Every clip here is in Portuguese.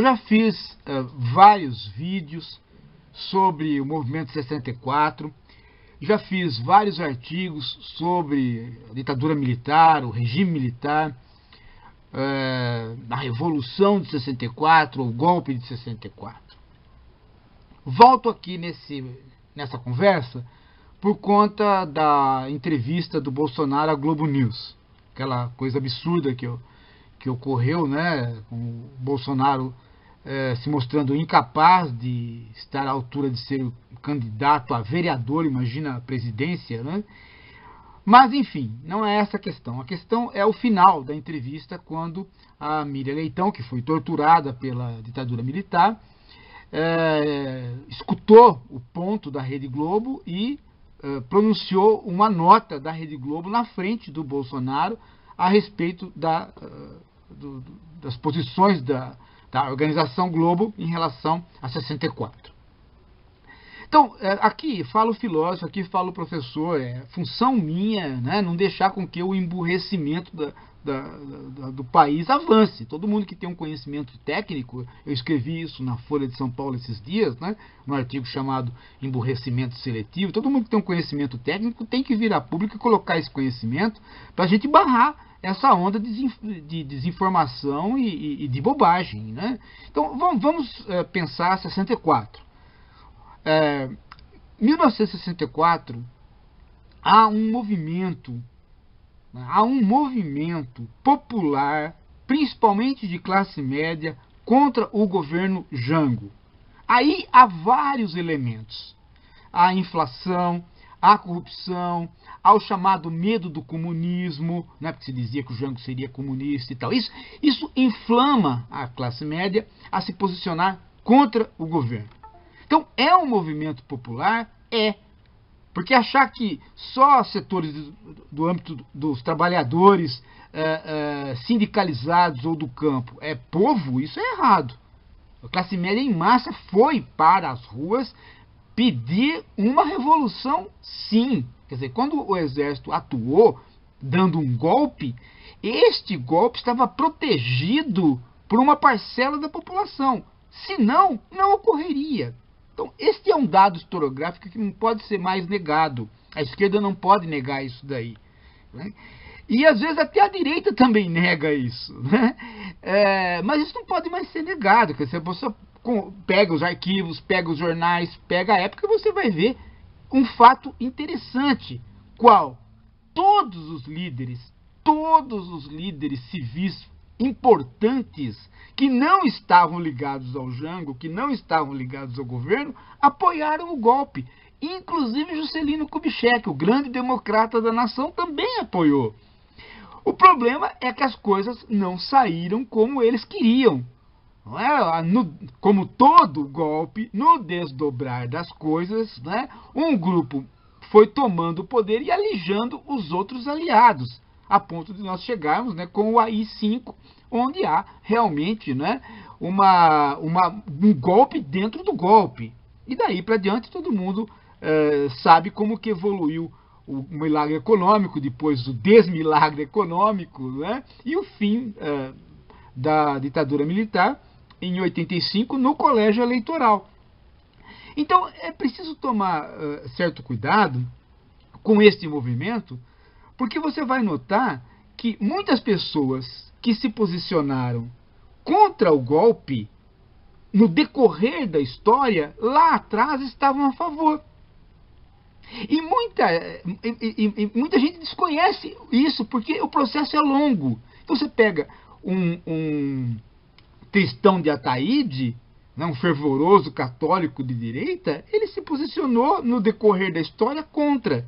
Eu já fiz uh, vários vídeos sobre o movimento 64, já fiz vários artigos sobre a ditadura militar, o regime militar, uh, a revolução de 64, o golpe de 64. Volto aqui nesse, nessa conversa por conta da entrevista do Bolsonaro à Globo News. Aquela coisa absurda que, que ocorreu, né, com o Bolsonaro é, se mostrando incapaz de estar à altura de ser candidato a vereador, imagina a presidência, né? Mas, enfim, não é essa a questão. A questão é o final da entrevista, quando a Miriam Leitão, que foi torturada pela ditadura militar, é, escutou o ponto da Rede Globo e é, pronunciou uma nota da Rede Globo na frente do Bolsonaro a respeito da, do, das posições da, da Organização Globo em relação a 64. Então, é, aqui fala o filósofo, aqui fala o professor, é função minha né, não deixar com que o emburrecimento da, da, da, do país avance. Todo mundo que tem um conhecimento técnico, eu escrevi isso na Folha de São Paulo esses dias, né, num artigo chamado Emburrecimento Seletivo. Todo mundo que tem um conhecimento técnico tem que vir a público e colocar esse conhecimento para a gente barrar essa onda de desinformação e, de bobagem. Né? Então vamos, é, pensar 64. É, 1964 há um movimento, né, há um movimento popular, principalmente de classe média, contra o governo Jango. Aí há vários elementos. A inflação, à corrupção, ao chamado medo do comunismo, né, porque se dizia que o Jango seria comunista e tal. Isso, isso inflama a classe média a se posicionar contra o governo. Então, é um movimento popular? É. Porque achar que só setores do, âmbito dos trabalhadores é, é, sindicalizados ou do campo é povo, isso é errado. A classe média em massa foi para as ruas pedir uma revolução, sim. Quer dizer, quando o exército atuou dando um golpe, este golpe estava protegido por uma parcela da população. Senão, não ocorreria. Então, este é um dado historiográfico que não pode ser mais negado. A esquerda não pode negar isso daí. Né? E às vezes até a direita também nega isso. Né? É, mas isso não pode mais ser negado. Quer dizer, você pega os arquivos, pega os jornais, pega a época, você vai ver um fato interessante. Qual? Todos os líderes, todos os líderes civis importantes que não estavam ligados ao Jango, que não estavam ligados ao governo, apoiaram o golpe. Inclusive Juscelino Kubitschek, o grande democrata da nação, também apoiou. O problema é que as coisas não saíram como eles queriam. É? No, como todo golpe, no desdobrar das coisas, né, um grupo foi tomando o poder e alijando os outros aliados, a ponto de nós chegarmos né, com o AI-5, onde há realmente né, uma, uma, um golpe dentro do golpe. E daí para diante todo mundo é, sabe como que evoluiu o milagre econômico, depois o desmilagre econômico, né, e o fim é, da ditadura militar, em 85 no colégio eleitoral. Então é preciso tomar uh, certo cuidado com este movimento, porque você vai notar que muitas pessoas que se posicionaram contra o golpe no decorrer da história, lá atrás estavam a favor. E muita, e, e, e muita gente desconhece isso, porque o processo é longo. Então você pega um, um Tristão de Ataíde, né, um fervoroso católico de direita, ele se posicionou no decorrer da história contra.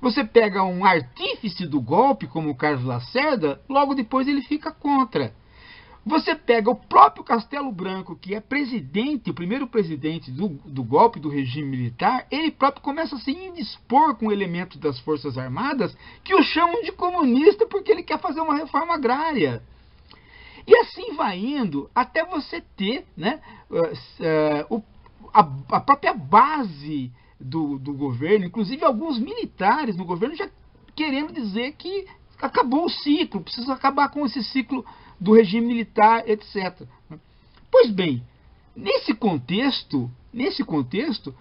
Você pega um artífice do golpe, como o Carlos Lacerda, logo depois ele fica contra. Você pega o próprio Castelo Branco, que é presidente, o primeiro presidente do, do golpe do regime militar, ele próprio começa a se indispor com elementos das Forças Armadas que o chamam de comunista porque ele quer fazer uma reforma agrária. E assim vai indo até você ter né, uh, uh, a, a, própria base do, do governo, inclusive alguns militares no governo já querendo dizer que acabou o ciclo, precisa acabar com esse ciclo do regime militar, etc. Pois bem, nesse contexto, nesse contexto,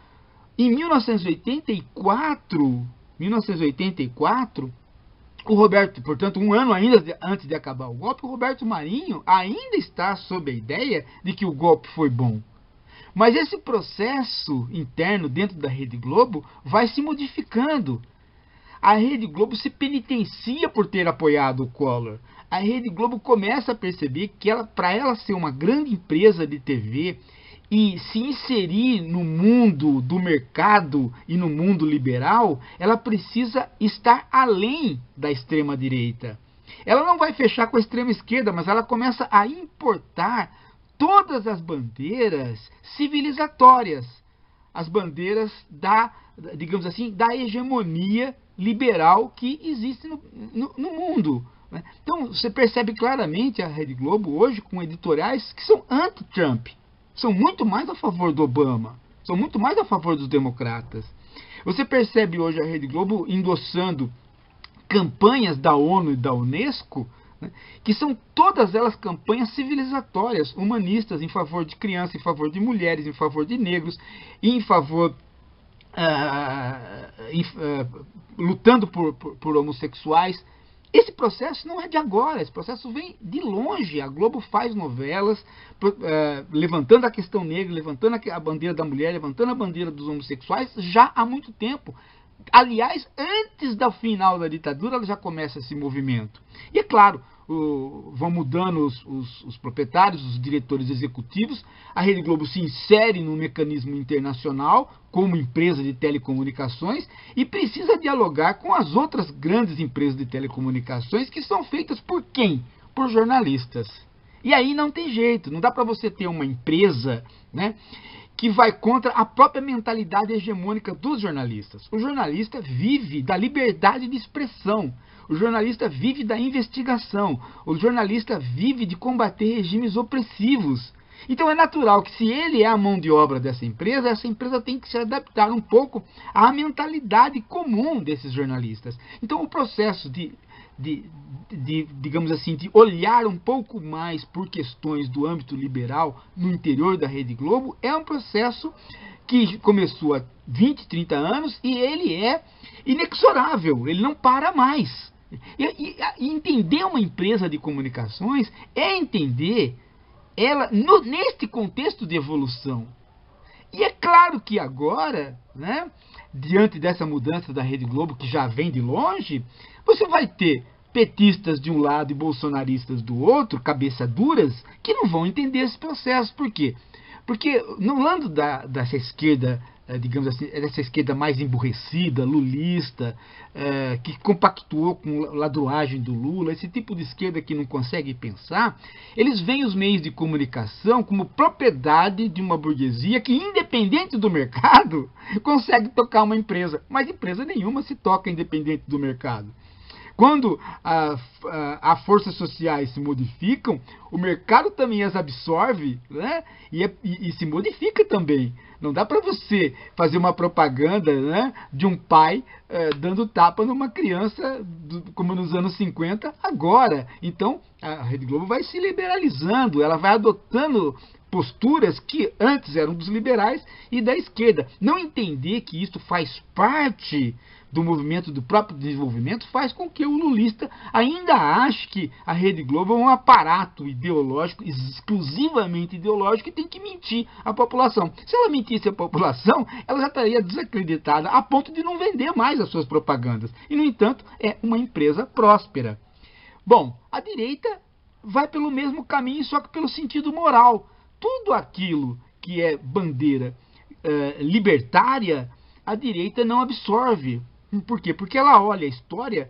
em 1984, 1984, o Roberto, portanto, um ano ainda de, antes de acabar o golpe, o Roberto Marinho ainda está sob a ideia de que o golpe foi bom. Mas esse processo interno dentro da Rede Globo vai se modificando. A Rede Globo se penitencia por ter apoiado o Collor. A Rede Globo começa a perceber que ela, para ela ser uma grande empresa de TV, e se inserir no mundo do mercado e no mundo liberal, ela precisa estar além da extrema direita. Ela não vai fechar com a extrema esquerda, mas ela começa a importar todas as bandeiras civilizatórias, as bandeiras da, digamos assim, da hegemonia liberal que existe no, no, no mundo. Né? Então você percebe claramente a Rede Globo hoje com editoriais que são anti-Trump são muito mais a favor do Obama, são muito mais a favor dos democratas. Você percebe hoje a Rede Globo endossando campanhas da ONU e da Unesco, né, que são todas elas campanhas civilizatórias, humanistas, em favor de crianças, em favor de mulheres, em favor de negros, em favor. Uh, uh, lutando por, por, por homossexuais. Esse processo não é de agora, esse processo vem de longe. A Globo faz novelas uh, levantando a questão negra, levantando a bandeira da mulher, levantando a bandeira dos homossexuais já há muito tempo. Aliás, antes do final da ditadura, ela já começa esse movimento. E é claro, o, vão mudando os, os, os, proprietários, os diretores executivos, a Rede Globo se insere no mecanismo internacional como empresa de telecomunicações e precisa dialogar com as outras grandes empresas de telecomunicações que são feitas por quem? Por jornalistas. E aí não tem jeito, não dá para você ter uma empresa, né? Que vai contra a própria mentalidade hegemônica dos jornalistas. O jornalista vive da liberdade de expressão. O jornalista vive da investigação. O jornalista vive de combater regimes opressivos. Então é natural que se ele é a mão de obra dessa empresa, essa empresa tem que se adaptar um pouco à mentalidade comum desses jornalistas. Então o processo de, de, de, digamos assim, de olhar um pouco mais por questões do âmbito liberal no interior da Rede Globo é um processo que começou há 20, 30 anos e ele é inexorável, ele não para mais. E, e, entender uma empresa de comunicações é entender ela no, neste contexto de evolução. E é claro que agora, né, diante dessa mudança da Rede Globo, que já vem de longe, você vai ter petistas de um lado e bolsonaristas do outro, cabeça duras, que não vão entender esse processo. Por quê? Porque no lado da, dessa esquerda é, digamos assim, dessa esquerda mais emburrecida, lulista, é, que compactuou com a ladruagem do Lula, esse tipo de esquerda que não consegue pensar, eles veem os meios de comunicação como propriedade de uma burguesia que, independente do mercado, consegue tocar uma empresa. Mas empresa nenhuma se toca independente do mercado. Quando as forças sociais se modificam, o mercado também as absorve né? e, é, e, e se modifica também. Não dá para você fazer uma propaganda né, de um pai é, dando tapa numa criança, do, como nos anos 50, agora. Então, a Rede Globo vai se liberalizando, ela vai adotando posturas que antes eram dos liberais e da esquerda. Não entender que isso faz parte do movimento do próprio desenvolvimento faz com que o lulista ainda ache que a Rede Globo é um aparato ideológico, exclusivamente ideológico, e tem que mentir a população. Se ela mentisse a população, ela já estaria desacreditada a ponto de não vender mais as suas propagandas. E, no entanto, é uma empresa próspera. Bom, a direita vai pelo mesmo caminho, só que pelo sentido moral. Tudo aquilo que é bandeira uh, libertária, a direita não absorve. Por quê? Porque ela olha a história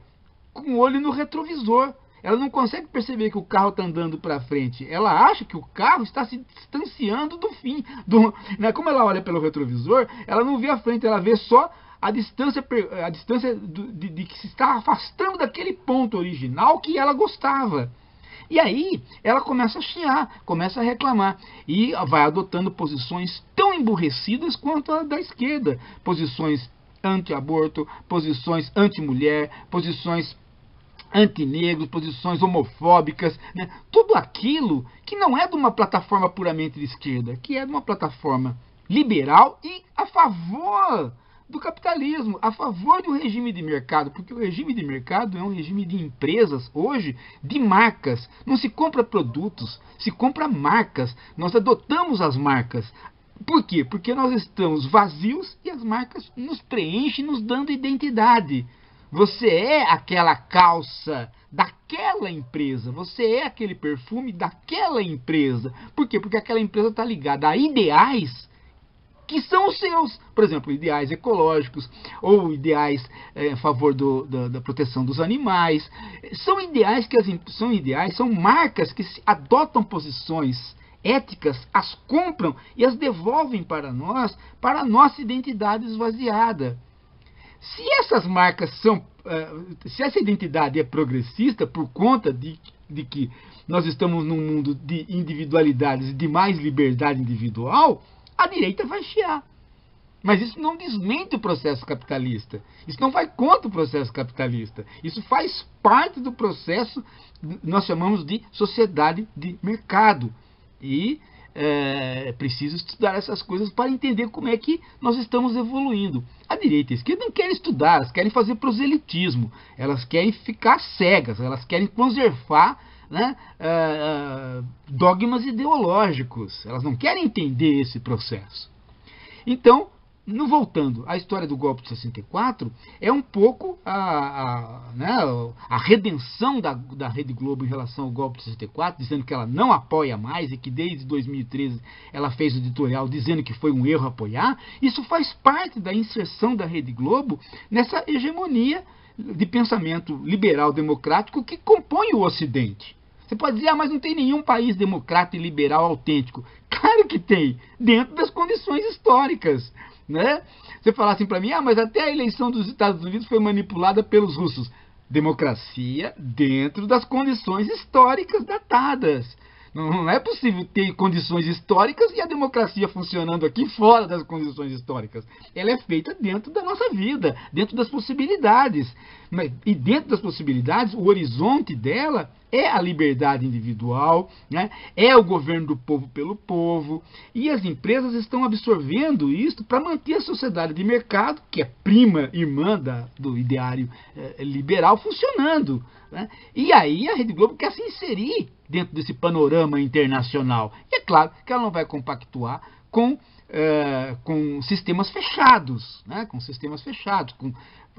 com o olho no retrovisor. Ela não consegue perceber que o carro está andando para frente. Ela acha que o carro está se distanciando do fim. Do, né? Como ela olha pelo retrovisor, ela não vê a frente, ela vê só a distância, a distância de, de que se está afastando daquele ponto original que ela gostava. E aí ela começa a chiar, começa a reclamar e vai adotando posições tão emburrecidas quanto a da esquerda, posições anti-aborto, posições anti-mulher, posições antinegros, posições homofóbicas, né? tudo aquilo que não é de uma plataforma puramente de esquerda, que é de uma plataforma liberal e a favor do capitalismo, a favor do regime de mercado, porque o regime de mercado é um regime de empresas hoje, de marcas. Não se compra produtos, se compra marcas. Nós adotamos as marcas. Por quê? Porque nós estamos vazios e as marcas nos preenchem, nos dando identidade. Você é aquela calça daquela empresa, você é aquele perfume daquela empresa. Por quê? Porque aquela empresa está ligada a ideais que são os seus. Por exemplo, ideais ecológicos ou ideais é, a favor do, da, da, proteção dos animais. São ideais que as, são ideais, são marcas que adotam posições éticas, as compram e as devolvem para nós, para a nossa identidade esvaziada. Se essas marcas são, uh, se essa identidade é progressista por conta de, de que nós estamos num mundo de individualidades e de mais liberdade individual, a direita vai chiar. Mas isso não desmente o processo capitalista. Isso não vai contra o processo capitalista. Isso faz parte do processo, nós chamamos de sociedade de mercado. E é, é preciso estudar essas coisas para entender como é que nós estamos evoluindo. A direita e a esquerda não querem estudar, elas querem fazer proselitismo, elas querem ficar cegas, elas querem conservar né, uh, dogmas ideológicos. Elas não querem entender esse processo. Então, no voltando à história do golpe de 64, é um pouco a, a, né, a redenção da, da Rede Globo em relação ao golpe de 64, dizendo que ela não apoia mais e que desde 2013 ela fez o editorial dizendo que foi um erro apoiar. Isso faz parte da inserção da Rede Globo nessa hegemonia de pensamento liberal democrático que compõe o Ocidente. Você pode dizer, ah, mas não tem nenhum país democrata e liberal autêntico. Claro que tem, dentro das condições históricas. Né? Você falar assim para mim, ah, mas até a eleição dos Estados Unidos foi manipulada pelos russos. Democracia dentro das condições históricas datadas. Não é possível ter condições históricas e a democracia funcionando aqui fora das condições históricas. Ela é feita dentro da nossa vida, dentro das possibilidades. E dentro das possibilidades, o horizonte dela é a liberdade individual, né? é o governo do povo pelo povo, e as empresas estão absorvendo isso para manter a sociedade de mercado, que é prima irmã da, do ideário eh, liberal, funcionando. Né? E aí a Rede Globo quer se inserir dentro desse panorama internacional. E é claro que ela não vai compactuar com, eh, com sistemas fechados, né? com sistemas fechados, com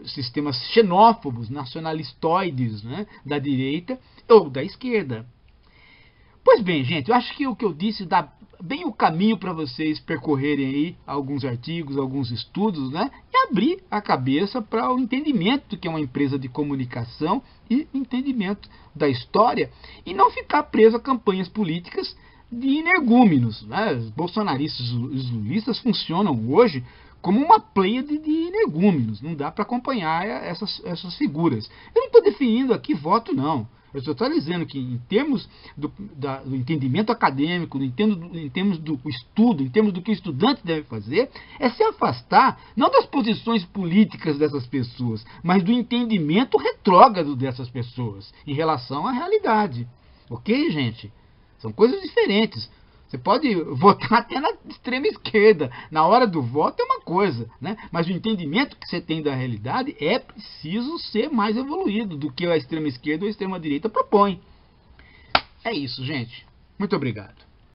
sistemas xenófobos, nacionalistoides né? da direita ou da esquerda. Pois bem, gente, eu acho que o que eu disse dá bem o caminho para vocês percorrerem aí alguns artigos, alguns estudos, né? E abrir a cabeça para o entendimento do que é uma empresa de comunicação e entendimento da história e não ficar preso a campanhas políticas de energúmenos. Né? Os bolsonaristas e os lulistas funcionam hoje como uma pleiade de energúmenos. Não dá para acompanhar essas, essas figuras. Eu não estou definindo aqui voto, não. Eu só estou dizendo que, em termos do, da, do entendimento acadêmico, em em termos do estudo, em termos do que o estudante deve fazer, é se afastar não das posições políticas dessas pessoas, mas do entendimento retrógrado dessas pessoas em relação à realidade. Ok, gente? São coisas diferentes. Você pode votar até na extrema esquerda. Na hora do voto é uma coisa, né? Mas o entendimento que você tem da realidade é preciso ser mais evoluído do que a extrema esquerda ou a extrema direita propõe. É isso, gente. Muito obrigado.